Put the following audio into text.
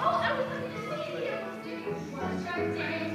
Oh, I was looking see